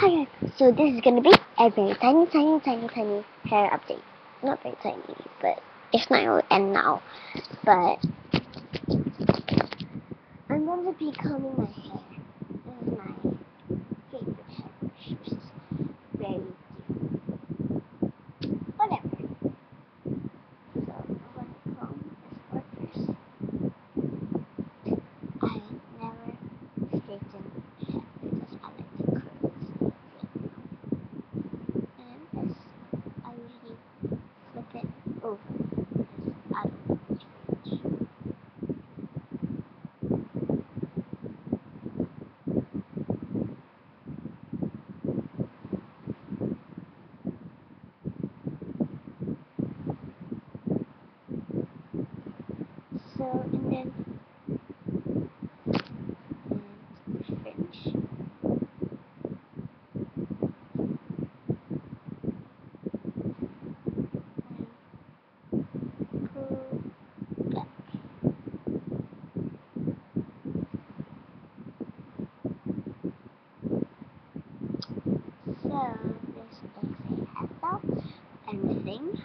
Hi guys, so this is gonna be a very tiny, tiny, tiny, tiny hair update. Not very tiny, but it's not gonna end now. But I'm going to be combing my hair. This is my favorite hair brush, which is very cute. Whatever. So I'm going to comb this part first. I never straighten hair because I like to curl it. And this, I usually flip it